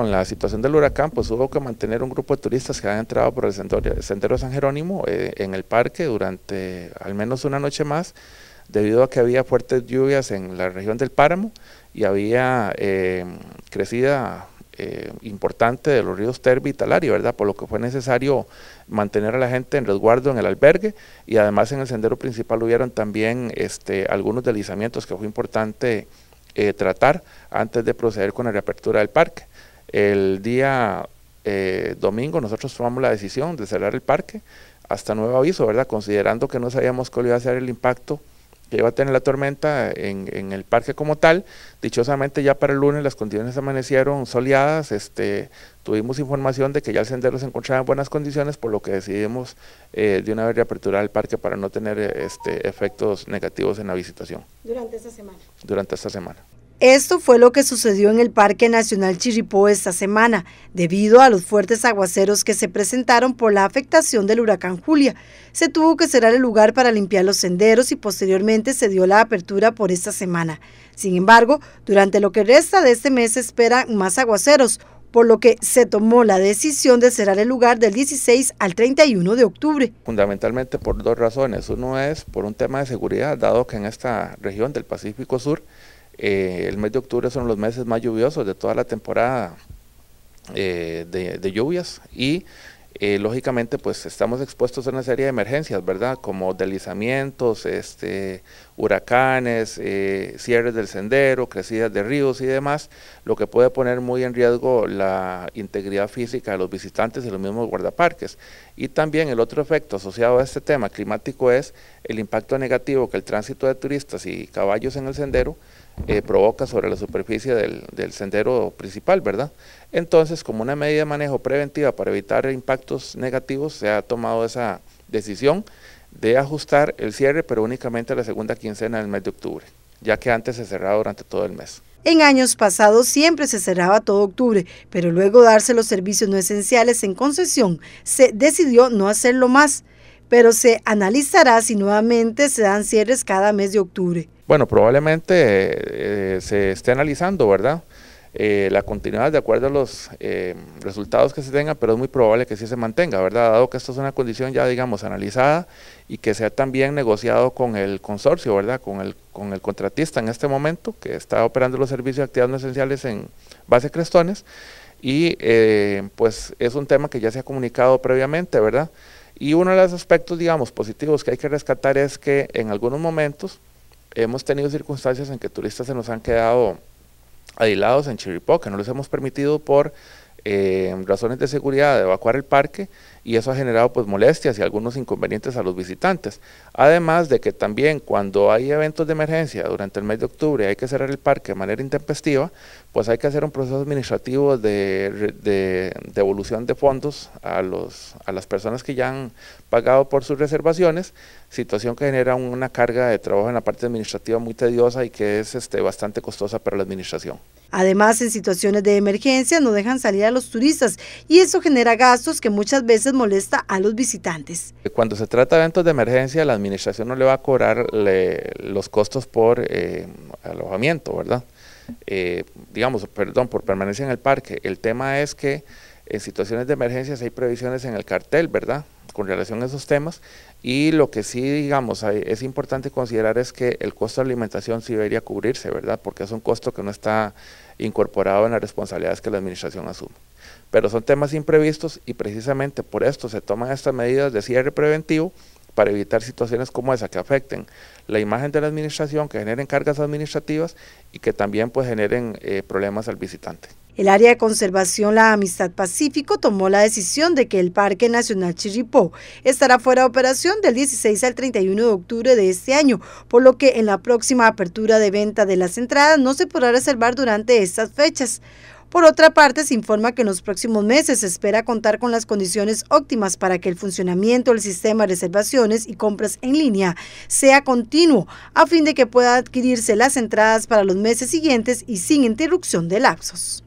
Con la situación del huracán, pues hubo que mantener un grupo de turistas que han entrado por el sendero, San Jerónimo eh, en el parque durante al menos una noche más, debido a que había fuertes lluvias en la región del páramo y había eh, crecida eh, importante de los ríos Terbi y Talari, ¿verdad? Por lo que fue necesario mantener a la gente en resguardo en el albergue y además en el sendero principal hubieron también este, algunos deslizamientos que fue importante tratar antes de proceder con la reapertura del parque. El día eh, domingo nosotros tomamos la decisión de cerrar el parque hasta nuevo aviso, ¿verdad? Considerando que no sabíamos cuál iba a ser el impacto que iba a tener la tormenta en, el parque como tal. Dichosamente ya para el lunes las condiciones amanecieron soleadas, este, tuvimos información de que ya el sendero se encontraba en buenas condiciones, por lo que decidimos eh, de una vez reaperturar el parque para no tener este, efectos negativos en la visitación. Durante esta semana. Durante esta semana. Esto fue lo que sucedió en el Parque Nacional Chirripó esta semana, debido a los fuertes aguaceros que se presentaron por la afectación del huracán Julia. Se tuvo que cerrar el lugar para limpiar los senderos y posteriormente se dio la apertura por esta semana. Sin embargo, durante lo que resta de este mes se esperan más aguaceros, por lo que se tomó la decisión de cerrar el lugar del 16 al 31 de octubre. Fundamentalmente por dos razones. Uno es por un tema de seguridad, dado que en esta región del Pacífico Sur eh, el mes de octubre son los meses más lluviosos de toda la temporada eh, de, lluvias y eh, lógicamente pues estamos expuestos a una serie de emergencias, ¿verdad? Como deslizamientos, este, huracanes, cierres del sendero, crecidas de ríos y demás, lo que puede poner muy en riesgo la integridad física de los visitantes y los mismos guardaparques. Y también el otro efecto asociado a este tema climático es el impacto negativo que el tránsito de turistas y caballos en el sendero eh, provoca sobre la superficie del, sendero principal, ¿verdad? Entonces, como una medida de manejo preventiva para evitar impactos negativos, se ha tomado esa decisión de ajustar el cierre, pero únicamente a la segunda quincena del mes de octubre, ya que antes se cerraba durante todo el mes. En años pasados siempre se cerraba todo octubre, pero luego darse los servicios no esenciales en concesión, se decidió no hacerlo más, pero se analizará si nuevamente se dan cierres cada mes de octubre. Bueno, probablemente eh, se esté analizando, ¿verdad? Eh, la continuidad de acuerdo a los eh, resultados que se tengan, pero es muy probable que sí se mantenga, ¿verdad? Dado que esto es una condición ya, digamos, analizada y que sea también negociado con el consorcio, ¿verdad? Con el, con el contratista en este momento, que está operando los servicios de actividades no esenciales en base Crestones, y pues es un tema que ya se ha comunicado previamente, ¿verdad? Y uno de los aspectos, digamos, positivos que hay que rescatar es que en algunos momentos, hemos tenido circunstancias en que turistas se nos han quedado aislados en Chiripó, que no les hemos permitido por eh, razones de seguridad de evacuar el parque y eso ha generado pues molestias y algunos inconvenientes a los visitantes. Además de que también cuando hay eventos de emergencia durante el mes de octubre hay que cerrar el parque de manera intempestiva, pues hay que hacer un proceso administrativo de, devolución de fondos a, los, a las personas que ya han pagado por sus reservaciones, situación que genera una carga de trabajo en la parte administrativa muy tediosa y que es este, bastante costosa para la administración. Además, en situaciones de emergencia no dejan salir a los turistas y eso genera gastos que muchas veces molesta a los visitantes. Cuando se trata de eventos de emergencia, la administración no le va a cobrar los costos por eh, alojamiento, ¿verdad? Eh, digamos, perdón, por permanencia en el parque. El tema es que en situaciones de emergencia hay previsiones en el cartel, ¿verdad? Con relación a esos temas. Y lo que sí, digamos, es importante considerar es que el costo de alimentación sí debería cubrirse, ¿verdad? Porque es un costo que no está incorporado en las responsabilidades que la administración asume. Pero son temas imprevistos y precisamente por esto se toman estas medidas de cierre preventivo para evitar situaciones como esa que afecten la imagen de la administración, que generen cargas administrativas y que también pues generen eh, problemas al visitante. El área de conservación La Amistad Pacífico tomó la decisión de que el Parque Nacional Chirripó estará fuera de operación del 16 al 31 de octubre de este año, por lo que en la próxima apertura de venta de las entradas no se podrá reservar durante estas fechas. Por otra parte, se informa que en los próximos meses se espera contar con las condiciones óptimas para que el funcionamiento del sistema de reservaciones y compras en línea sea continuo, a fin de que pueda adquirirse las entradas para los meses siguientes y sin interrupción de lapsos.